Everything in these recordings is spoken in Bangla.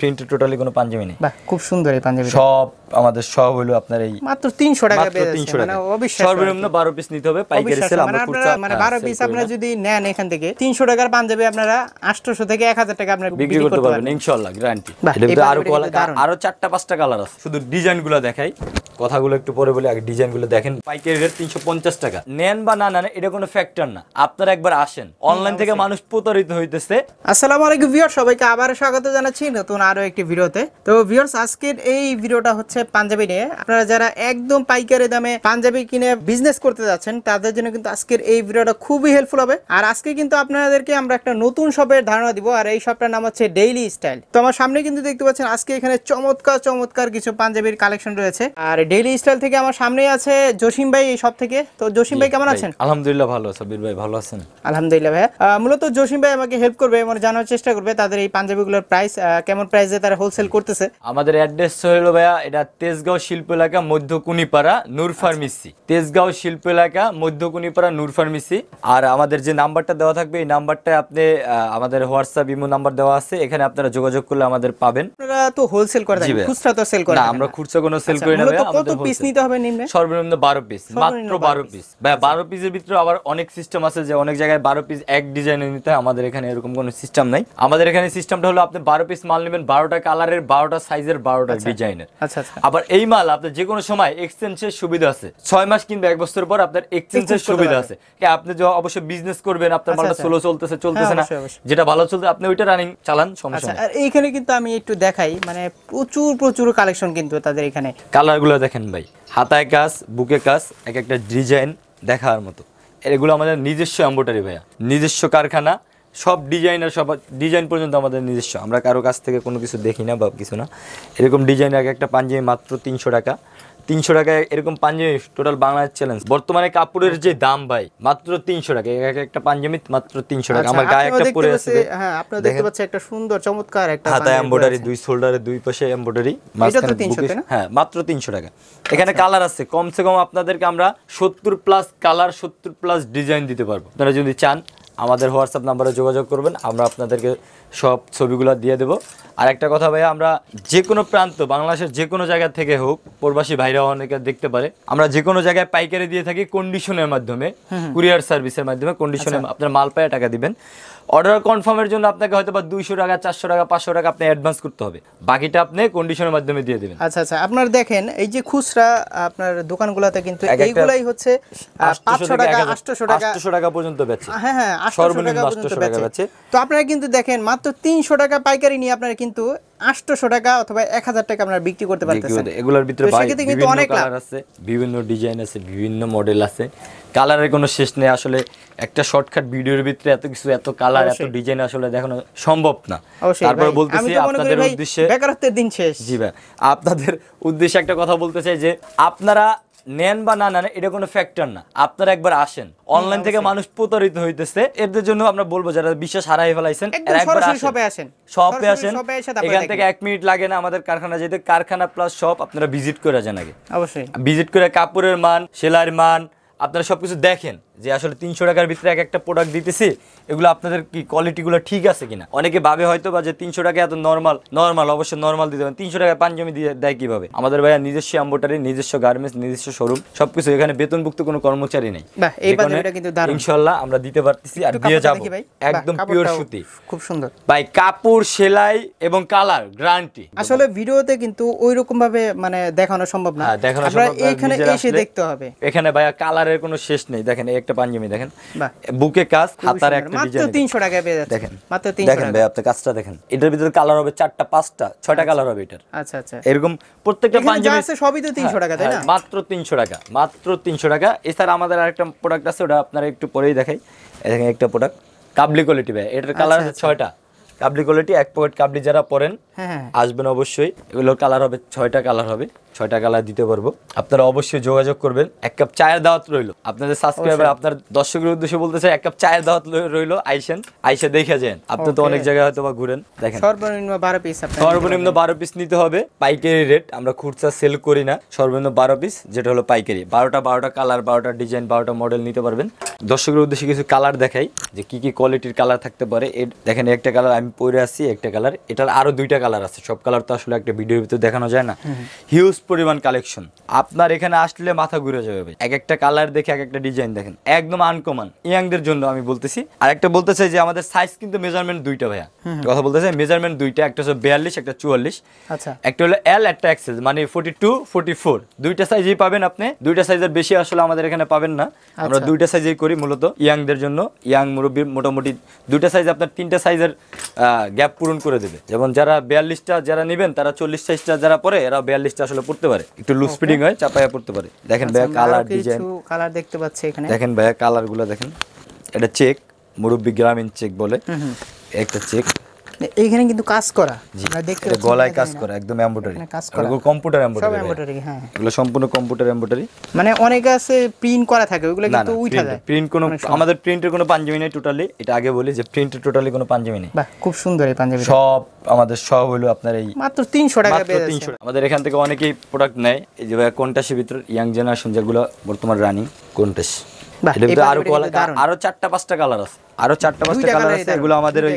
প্রিন্টের টোটালি কোনো পাঞ্জাবি নেই। বাহ খুব সুন্দর এই পাঞ্জাবি সব আমাদের সব হলো আপনার এই মাত্র তিনশো টাকা মাত্র পেয়ে যাচ্ছে, মানে অবিশ্বাস্য সর্বনিম্ন বারো পিস নিতে হবে পাইকারি সেল মানে আমরা খুচরা মানে হ্যাঁ, বারো sell পিস আপনারা যদি নেন এখান থেকে তিনশো টাকার পাঞ্জাবি আপনারা আটশোশো থেকে এক হাজার টাকা আপনার বিক্রি করতে পারবেন ইনশাআল্লাহ গ্যারান্টি এই আরও কালার আছে। শুধু ডিজাইনগুলো দেখাই কথাগুলো একটু পরে বলে আগে ডিজাইনগুলো দেখেন। পাইকারি রেট তিনশো পঞ্চাশ টাকা। নেন বা না নেন এটা কোনো ফ্যাক্টর না। আপনারা একবার আসেন। অনলাইন থেকে মানুষ প্রতারিত হইতেছে। আসসালামু আলাইকুম ভিউয়ার সবাইকে আবার স্বাগত জানাচ্ছি নতুন আরও একটি ভিডিওতে। তো ভিউয়ার্স আজকের এই ভিডিওটা হচ্ছে পাঞ্জাবি নিয়ে। আপনারা যারা একদম পাইকারি দামে পাঞ্জাবি কিনে বিজনেস করতে যাচ্ছেন তাদের জন্য কিন্তু আজকের এই ভিডিওটা খুবই হেল্পফুল হবে। আর আজকে কিন্তু আপনাদেরকে আমরা একটা নতুন শপের ধারণা দিব আর এই শপটার নাম হচ্ছে ডেইলি স্টাইল তো আমার সামনে কিন্তু দেখতে পাচ্ছেন আজকে এখানে চমৎকার চমৎকার কিছু পাঞ্জাবির কালেকশন রয়েছে। আর ডেইলি স্টাইল থেকে আমার সামনেই আছে জসিম ভাই এই শপ থেকে। তো জসিম ভাই কেমন আছেন? আলহামদুলিল্লাহ ভালো সাবির ভাই ভালো আছেন? আলহামদুলিল্লাহ ভাইয়া। আহ, মূলত জসিম ভাই আমাকে হেল্প করবে মানে জানার চেষ্টা করবে তাদের এই পাঞ্জাবিগুলোর প্রাইস কেমন প্রাইসে তারা হোলসেল করতেছে। আমাদের অ্যাড্রেস হলো ভাইয়া এটা তেজগাঁও শিল্প এলাকা মধ্য কুনিপাড়া নূর ফার্মেসি। তেজগাঁও শিল্প এলাকা মধ্য কুনিপাড়া নূর ফার্মেসি। আর আমাদের যে নাম্বারটা দেওয়া থাকবে এই নাম্বারটা আপনি আমাদের হোয়াটসঅ্যাপ ইমো নাম্বার দেওয়া আছে এখানে আপনারা যোগাযোগ করলে আমাদের পাবেন। আপনারা তো হোলসেল করে থাকেন খুচরা তো সেল করে না আমরা খুচরা কোনো সেল আচ্ছা, করি না মূলত ভাইয়া কত পিস নিতে হবে নিম্নে? সর্বনিম্ন বারো পিস মাত্র 12 পিস ভাই বারো পিসের ভিতরে আবার অনেক সিস্টেম আছে যে অনেক জায়গায় বারো পিস এক ডিজাইনে নিতে হয় আমাদের এখানে এরকম কোনো সিস্টেম নাই। আমাদের এখানে সিস্টেমটা হলো আপনি বারো পিস মাল নেবেন বারোটা কালারের বারোটা সাইজের বারোটা ডিজাইনের আচ্ছা আচ্ছা। আবার এই মাল আপনার যে কোনো সময় এক্সচেঞ্জের সুবিধা আছে। ছয় মাস কিংবা এক বছর পর আপনার এক্সচেঞ্জের সুবিধা আছে। আপনি যে অবশ্যই বিজনেস করবেন আপনার আচ্ছা, মালটা আচ্ছা। স্লো চলতেছে চলতেছে না। যেটা ভালো চলতে আপনি ওইটা রানিং চালান সমস্যা আচ্ছা আর এইখানে কিন্তু আমি একটু দেখাই মানে প্রচুর প্রচুর কালেকশন কিন্তু তাদের এখানে। কালারগুলো দেখেন ভাই। হাতায় কাজ বুকে কাজ এক একটা ডিজাইন দেখার মতো। এগুলো আমাদের নিজস্ব এম্বোটারি ভাইয়া। নিজস্ব কারখানা সব ডিজাইনার সব ডিজাইন পর্যন্ত আমাদের নিজস্ব। আমরা কারও কাছ থেকে কোনো কিছু দেখি না বা কিছু না। এরকম ডিজাইন এক একটা পাঞ্জাবি মাত্র তিনশো টাকা। তিনশো টাকায় এরকম পাঞ্জাবি টোটাল বাংলাদেশ চ্যালেঞ্জ বর্তমানে কাপড়ের যে দাম ভাই মাত্র তিনশো টাকা। এক একটা পাঞ্জাবি মাত্র তিনশো টাকা। আচ্ছা, আমার গায়ে একটা পরে আছে হ্যাঁ আপনারা দেখতে পাচ্ছেন একটা সুন্দর চমৎকার একটা হাতায় পরে দুই শোল্ডারে দুই পাশে এম্বয়ডারি এটা তো 300 তাই না? আচ্ছা। হ্যাঁ মাত্র তিনশো টাকা। এখানে কালার আছে। কমসে কম আপনাদেরকে আমরা সত্তর প্লাস কালার সত্তর প্লাস ডিজাইন দিতে পারব। আপনারা যদি চান আমাদের হোয়াটসঅ্যাপ নাম্বারে যোগাযোগ করবেন। আমরা আপনাদেরকে সব ছবিগুলো দিয়ে দেবো। আর একটা কথা ভাইয়া আমরা যে কোনো প্রান্ত বাংলাদেশের যে কোনো জায়গা থেকে হোক প্রবাসী ভাইরা অনেকে দেখতে পারে। আমরা যে কোনো জায়গায় পাইকারি দিয়ে থাকি কন্ডিশনের মাধ্যমে কুরিয়ার সার্ভিসের মাধ্যমে কন্ডিশনে আচ্ছা। আপনার মাল পায়ে টাকা দিবেন। অর্ডার কনফার্মের জন্য আপনাকে হয়তো বা দুইশো টাকা চারশো টাকা পাঁচশো টাকা আপনি অ্যাডভান্স করতে হবে। বাকিটা আপনি কন্ডিশনের মাধ্যমে দিয়ে দেবেন। আচ্ছা আচ্ছা। আপনার দেখেন এই যে খুচরা আপনার দোকানগুলোতে কিন্তু এইগুলাই হচ্ছে পাঁচশো টাকা আটশোশো টাকা আটশো টাকা পর্যন্ত বেচে। হ্যাঁ হ্যাঁ সর্বনিম্ন টাকা পর্যন্ত 800 টাকা বেচে। বেচে। তো আপনারা কিন্তু দেখেন মাত্র তিনশো টাকা পাইকারি নিয়ে আপনারা কিন্তু আটশোশো টাকা অথবা এক হাজার টাকা আপনারা বিক্রি করতে পারতেছেন। এগুলোর ভিতরে কিন্তু বিভিন্ন অনেক কালার আছে বিভিন্ন ডিজাইন আছে বিভিন্ন মডেল আছে। কালারের কোনো শেষ নেই আসলে একটা শর্টকাট ভিডিওর ভিতরে এত কিছু এত কালার এত ডিজাইন আসলে দেখানো সম্ভব না। তারপরে বলতেছি আপনাদের উদ্দেশ্যে বেকারত্বের দিন শেষ। জি ভাই আপনাদের উদ্দেশ্যে একটা কথা বলতে চাই যে আপনারা নেন বা না নেন এটা কোনো ফ্যাক্টর না। আপনারা একবার আসেন। অনলাইন থেকে মানুষ প্রতারিত হইতেছে। এদের জন্য আমরা বলব যারা বিশ্বাস হারাই ফেলাইছেন একবার আসেন। শপে আসেন। এখান থেকে এক মিনিট লাগে না আমাদের কারখানা যেতে। কারখানা প্লাস শপ আপনারা ভিজিট করে যান আগে। অবশ্যই। ভিজিট করে কাপড়ের মান সেলাইয়ের মান আপনারা সবকিছু দেখেন যে আসলে তিনশো টাকার ভিতরে এক একটা প্রোডাক্ট দিতেছি এগুলো আপনাদের কি কোয়ালিটিগুলো ঠিক আছে কিনা? অনেকে ভাবে হয়তো বা যে তিনশো টাকা এত নর্মাল নর্মাল অবশ্যই নর্মাল দিতে পারেন। তিনশো টাকায় পাঞ্জাবি দিয়ে দেয় কীভাবে? আমাদের ভাইয়া নিজস্ব এম্বোটারি নিজস্ব গার্মেন্টস নিজস্ব শোরুম সবকিছু এখানে বেতনভুক্ত কোনো কর্মচারী নেই। ইনশাল্লাহ আমরা দিতে পারতেছি আর দিয়ে যাব। একদম পিওর সুতি। খুব সুন্দর। ভাই কাপড় সেলাই এবং কালার গ্যারান্টি আসলে ভিডিওতে কিন্তু ওই রকম ভাবে মানে দেখানো সম্ভব না। হ্যাঁ, দেখানো সম্ভব না, এইখানে এসে দেখতে হবে। এখানে ভাইয়া কালারের কোনো শেষ নেই। দেখেন এই একটা পাঞ্জাবি দেখেন। বুকে কাজ হাতার। একটা মাত্র ডিজাইন তিনশো টাকায় পেয়ে যাচ্ছে দেখেন। মাত্র তিনশো দেখেন ভাই আপনি কাজটা দেখেন। এটার ভিতরে কালার হবে চারটা পাঁচটা ছয়টা কালার হবে এটার। আচ্ছা আচ্ছা। এরকম প্রত্যেকটা পাঞ্জাবি আছে সবই তো 300 টাকা, তাই না? হ্যাঁ, মাত্র তিনশো টাকা মাত্র তিনশো টাকা। এছাড়া আমাদের আরেকটা প্রোডাক্ট আছে ওটা আপনারা একটু পরেই দেখাই। দেখেন একটা প্রোডাক্ট কাবলি কোয়ালিটি ভাই এটার কালার আছে ছয়টা। কাবলি কোয়ালিটি এক পকেট কাবলি যারা পরেন হ্যাঁ হ্যাঁ আসবেন অবশ্যই। এগুলোর কালার হবে ছয়টা কালার হবে। ছয়টা কালার দিতে পারব। আপনারা অবশ্যই যোগাযোগ করবেন। এক কাপ চায়ের দাওয়াত রইল। আপনাদের সাবস্ক্রাইবার আপনার দর্শকের উদ্দেশ্যে বলতে চাই এক কাপ চায়ের দাওয়াত রইল আইসেন। আইসে দেখে যান। আপনি তো অনেক জায়গায় হয়তো বা ঘুরেন। দেখেন। সর্বনিম্ন বারো পিস সর্বনিম্ন বারো পিস নিতে হবে। পাইকারি রেট আমরা খুচরা সেল করি না। সর্বনিম্ন বারো পিস যেটা হলো পাইকারি। বারোটা বারোটা কালার বারোটা ডিজাইন বারোটা মডেল নিতে পারবেন। দর্শকের উদ্দেশ্যে কিছু কালার দেখাই যে কি কি কোয়ালিটির কালার থাকতে পারে। দেখেন একটা কালার আমি পরে আসছি একটা কালার এটার আরও দুইটা কালার আছে। সব কালার তো আসলে একটা ভিডিওর ভিতরে দেখানো যায় না। হিউজ পরিমাণ কালেকশন আপনার এখানে আসলে মাথা ঘুরে যাবে এক একটা কালার দেখে এক একটা ডিজাইন দেখেন। একদম আনকমন ইয়াংদের জন্য আমি বলতেছি। আর একটা বলতে চাই যে আমাদের সাইজ কিন্তু মেজারমেন্ট দুইটা ভাইয়া। কথা বলতে চাই মেজারমেন্ট দুইটা একটা হচ্ছে বিয়াল্লিশ একটা চুয়াল্লিশ। আচ্ছা। একটা হলো এল একটা এক্সেল মানে ফোর্টি টু ফোর্টি ফোর দুইটা সাইজেই পাবেন আপনি। দুইটা সাইজের বেশি আসলে আমাদের এখানে পাবেন না। আমরা আচ্ছা। দুইটা সাইজেই করি মূলত ইয়াংদের জন্য। ইয়াং মুরব্বী মোটামুটি দুইটা সাইজ আপনার তিনটা সাইজের গ্যাপ পূরণ করে দেবে। যেমন যারা বিয়াল্লিশটা যারা নেবেন তারা চল্লিশ সাইজটা যারা পরে এরা বিয়াল্লিশটা আসলে পড়তে পারে। একটু লুজ ফিটিং হয় চাপায়া পড়তে পারে। দেখেন ভাইয়া আচ্ছা, কালার ডিজাইন কিছু কালার দেখতে পাচ্ছি এখানে। দেখেন ভাইয়া কালারগুলো দেখেন। এটা চেক মুরব্বী গ্রামীণ চেক বলে। একটা চেক এইখানে কিন্তু কাজ করা। আমরা দেখতে গলায় কাজ করা একদম এমব্রয়ডারি কাজ করা। কম্পিউটার সব এমব্রয়ডারি এমব্রয়ডারি হ্যাঁ। এগুলো সম্পূর্ণ কম্পিউটার এমব্রয়ডারি মানে অনেকে আছে প্রিন্ট করা থাকে ওগুলো কিন্তু উঠা যায়। প্রিন্ট কোনো আমাদের প্রিন্টের কোনো পাঞ্জাবি নেই টোটালি এটা আগে বলি যে প্রিন্টের টোটালি কোনো পাঞ্জাবি নেই। বাহ খুব সুন্দর এই পাঞ্জাবি সব আমাদের সব হলো আপনার এই মাত্র তিনশো টাকা মাত্র পেয়ে তিনশো যাচ্ছে। আমাদের এখান থেকে অনেকেই প্রোডাক্ট নেয়। এই যে ভাইয়া কোনটাসের ভিতর ইয়াং জেনারেশন যেগুলো বর্তমান রানিং এটার আরও। আরও চারটা পাঁচটা কালার আছে। আরও চারটা পাঁচটা কালার আছে এগুলো আমাদের ওই।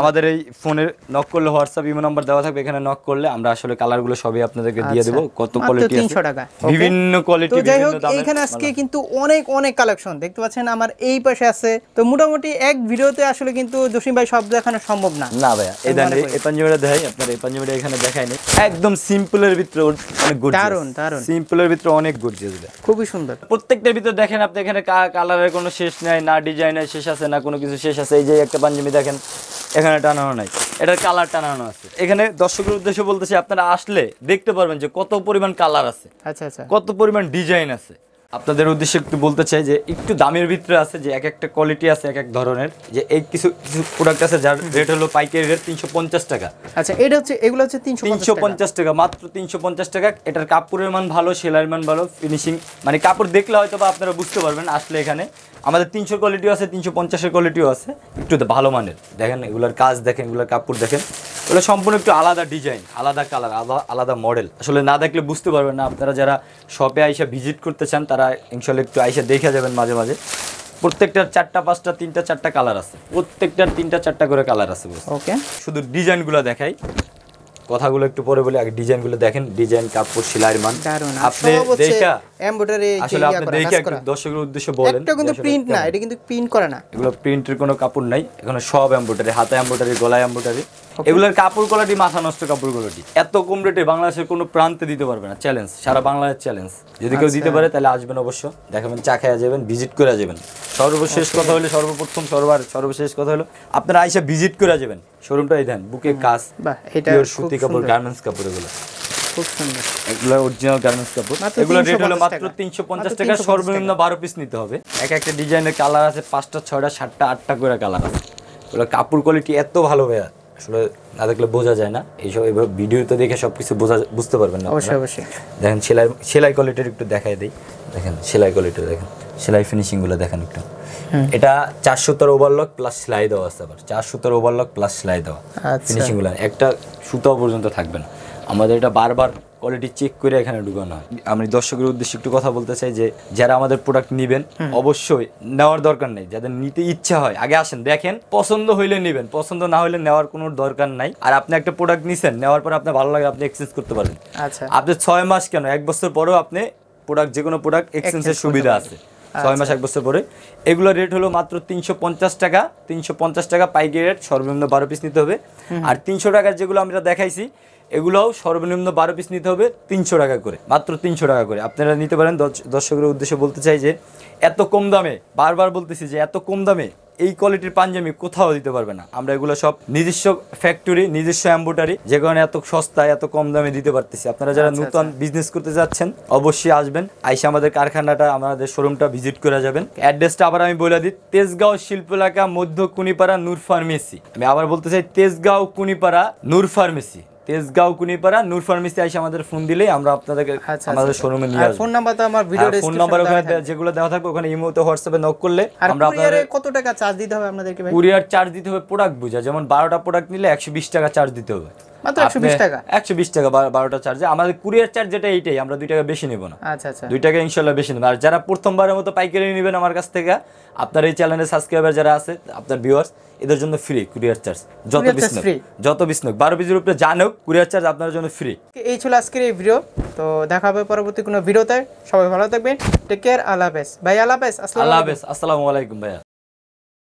আমাদের এই ফোনের নক করলে হোয়াটসঅ্যাপ ইমো নাম্বার দেওয়া থাকবে এখানে নক করলে আমরা আসলে কালারগুলো সবই আপনাদেরকে দিয়ে আচ্ছা। দেবো। কত কোয়ালিটি আছে? 300 টাকা, বিভিন্ন কোয়ালিটি তো যাই হোক বিভিন্ন দামের এইখানে আজকে কিন্তু অনেক অনেক কালেকশন দেখতে পাচ্ছেন আমার এই পাশে আছে। তো মোটামুটি এক ভিডিওতে আসলে কিন্তু জসিম ভাই সব দেখানো সম্ভব না। না ভাইয়া এই দেন এই- পাঞ্জাবিটা দেখাই আপনার এই পাঞ্জাবিটা এখানে দেখাই নেই একদম সিম্পলের ভিতরে অনেক গর্জিয়াস দারুণ, দারুণ। সিম্পলের ভিতরে অনেক গর্জিয়াস খুবই সুন্দর। প্রত্যেকটার ভিতরে দেখেন আপনি এখানে কালারের কোনো শেষ নাই না ডিজাইনের শেষ আছে না কোনো কিছু শেষ আছে এই যে একটা পাঞ্জাবি দেখেন এখানে টানানো নাই। এটার কালার টানানো আছে। এখানে দর্শকের উদ্দেশ্যে বলতেছি আপনারা আসলে দেখতে পারবেন যে কত পরিমাণ কালার আছে আচ্ছা আচ্ছা। কত পরিমাণ ডিজাইন আছে। আপনাদের উদ্দেশ্যে একটু বলতে চাই যে একটু দামের ভিতরে আছে যে এক একটা কোয়ালিটি আছে এক এক ধরনের। যে এই কিছু কিছু প্রোডাক্ট আছে যার রেট হলো পাইকারি রেট তিনশো পঞ্চাশ টাকা। আচ্ছা এটা হচ্ছে এগুলো হচ্ছে তিনশো তিনশো পঞ্চাশ টাকা মাত্র তিনশো পঞ্চাশ টাকা। এটার কাপড়ের মান ভালো সেলাইয়ের মান ভালো ফিনিশিং মানে কাপড় দেখলে হয়তো বা আপনারা বুঝতে পারবেন আসলে এখানে। আমাদের তিনশো কোয়ালিটিও আছে তিনশো পঞ্চাশের কোয়ালিটিও আছে। একটু ভালো মানের। দেখেন এগুলোর কাজ দেখেন এগুলোর কাপড় দেখেন। এগুলো সম্পূর্ণ একটু আলাদা ডিজাইন আলাদা কালার আলাদা আলাদা মডেল আসলে না দেখলে বুঝতে পারবেন না আপনারা যারা শপে আইসা ভিজিট করতে চান তারা ইনশাল্লাহ একটু আইসা দেখে যাবেন মাঝে মাঝে। প্রত্যেকটার চারটা পাঁচটা তিনটা চারটা কালার আছে। প্রত্যেকটার তিনটা চারটা করে কালার আছে ওকে শুধু ডিজাইনগুলো দেখাই। কথাগুলো একটু পরে বলি আগে ডিজাইনগুলো দেখেন। ডিজাইন কাপড় সেলাইয়ের মান। আপনি দেখা এমব্রয়ডারি আসলে আপনি দেখে একটু দর্শকের উদ্দেশ্যে বলেন একটা কিন্তু প্রিন্ট না এটা কিন্তু প্রিন্ট করে না। এগুলো প্রিন্টের কোনো কাপড় নাই এখানে সব এমব্রয়ডারি হাতে এমব্রয়ডারি গলায় এমব্রয়ডারি এগুলোর কাপড় কোয়ালিটি মাথা নষ্ট কাপড় কোয়ালিটি। এত কম রেটে বাংলাদেশের কোনো প্রান্তে দিতে পারবে না। চ্যালেঞ্জ সারা বাংলাদেশ চ্যালেঞ্জ যদি কেউ দিতে পারে তাহলে আসবেন অবশ্য। দেখাবেন চা খেয়ে যাবেন ভিজিট করে যাবেন। সর্বশেষ কথা হলো সর্বপ্রথম সর্বার সর্বশেষ কথা হলো আপনারা আইসা ভিজিট করে যাবেন। শোরুমটাই দেন বুকে কাজ বাহ এটা সুতি কাপড় গার্মেন্টস কাপড় এগুলো। খুব সুন্দর। এগুলো অরিজিনাল গার্মেন্টস কাপড়। এগুলো রেট হলো মাত্র টাকা। তিনশো পঞ্চাশ মাত্র টাকা সর্বনিম্ন বারো পিস নিতে হবে। এক একটা ডিজাইনের কালার আছে পাঁচটা ছয়টা সাতটা আটটা করে কালার আছে। এগুলো কাপড় কোয়ালিটি এত ভালো ভাইয়া। আসলে না দেখলে বোঝা যায় না। এইসব এবার ভিডিওতে দেখে সব কিছু বোঝা বুঝতে পারবেন না অবশ্যই অবশ্যই। দেখেন সেলাই সেলাই কোয়ালিটির একটু দেখাই দিই। দেখেন সেলাই কোয়ালিটি দেখেন। সেলাই ফিনিশিংগুলো দেখেন একটু। এটা চার তার ওভারলক প্লাস সেলাই দেওয়া আছে আবার। চারশো তার ওভারলক প্লাস সেলাই দেওয়া। ফিনিশিংগুলো ফিনিশিংগুলো। একটা সুতাও পর্যন্ত থাকবে না। আমাদের এটা বারবার কোয়ালিটি চেক করে এখানে ঢুকানো হয়। আমি দর্শকের উদ্দেশ্যে একটু কথা বলতে চাই যে যারা আমাদের প্রোডাক্ট নেবেন অবশ্যই নেওয়ার দরকার নেই। যাদের নিতে ইচ্ছা হয় আগে আসেন দেখেন পছন্দ হইলে নেবেন পছন্দ না হলে নেওয়ার কোনো দরকার নাই। আর আপনি একটা প্রোডাক্ট নিছেন নেওয়ার পর আপনার ভালো লাগে আপনি এক্সচেঞ্জ করতে পারেন। আচ্ছা। আপনি ছয় মাস কেন? এক বছর পরেও আপনি প্রোডাক্ট যে কোনো প্রোডাক্ট এক্সচেঞ্জের সুবিধা আছে। ছয় মাস এক বছর পরে। এগুলো রেট হলো মাত্র তিনশো পঞ্চাশ টাকা। তিনশো পঞ্চাশ টাকা পাইকারি রেট সর্বনিম্ন বারো পিস নিতে হবে। আর তিনশো টাকার যেগুলো আমরা দেখাইছি এগুলোও সর্বনিম্ন বারো পিস নিতে হবে তিনশো টাকা করে মাত্র তিনশো টাকা করে। আপনারা নিতে পারেন দর্শ- দর্শকের উদ্দেশ্যে বলতে চাই যে এত কম দামে বারবার বলতেছি যে এত কম দামে এই কোয়ালিটির পাঞ্জাবি কোথাও দিতে পারবে না। আমরা এগুলো সব নিজস্ব ফ্যাক্টরি নিজস্ব এম্বোটারি যে কারণে এত সস্তায় এত কম দামে দিতে পারতেছি। আপনারা যারা আচ্ছা, নতুন বিজনেস করতে যাচ্ছেন অবশ্যই আসবেন। আইসা আমাদের কারখানাটা আমাদের শোরুমটা ভিজিট করে যাবেন। অ্যাড্রেসটা আবার আমি বলে দিই তেজগাঁও শিল্প এলাকা মধ্য কুনিপাড়া নূর ফার্মেসি। আমি আবার বলতে চাই তেজগাঁও কুনিপাড়া নূর ফার্মেসি। তেজগাঁও কুনিপাড়া নূর ফার্মেসি এসে আমাদের ফোন দিলেই আমরা আপনাদেরকে আচ্ছা, আমাদের আচ্ছা। শোরুমে নিয়ে আর আসব। ফোন নাম্বার তো আমার ভিডিও ফোন নাম্বার ওখানে যেগুলো দেওয়া থাকবে ওখানে ইমোতে হোয়াটসঅ্যাপে নক করলে আমরা আপনাদের কত টাকা চার্জ দিতে হবে আপনাদেরকে কুরিয়ার চার্জ দিতে হবে প্রোডাক্ট বুঝা যেমন বারোটা প্রোডাক্ট নিলে একশো বিশ টাকা চার্জ দিতে হবে। মাত্র 120 টাকা? একশো বিশ টাকা বা- বারোটা চার্জে আমাদের কুরিয়ার চার্জ যেটা এইটাই। আমরা দুই টাকা বেশি নেব না। আচ্ছা আচ্ছা। দুই টাকা ইনশাল্লাহ বেশি নেবে। আর যারা প্রথমবারের মতো পাইকারি নেবেন আমার কাছ থেকে আপনার এই চ্যানেলের সাবস্ক্রাইবার যারা আছে আপনার ভিউয়ার্স এদের জন্য ফ্রি কুরিয়ার চার্জ যত Courier পিস নোক যত পিস নোক। বারো পিসের উপরে জানুক কুরিয়ার চার্জ আপনার জন্য ফ্রি এই ছিল আজকের এই ভিডিও তো দেখা হবে পরবর্তী কোনো ভিডিওতে সবাই ভালো থাকবেন। টেক কেয়ার আল্লাহ হাফেজ। ভাই আল্লাহ হাফেজ। আসসালামু আলাইকুম ভাইয়া।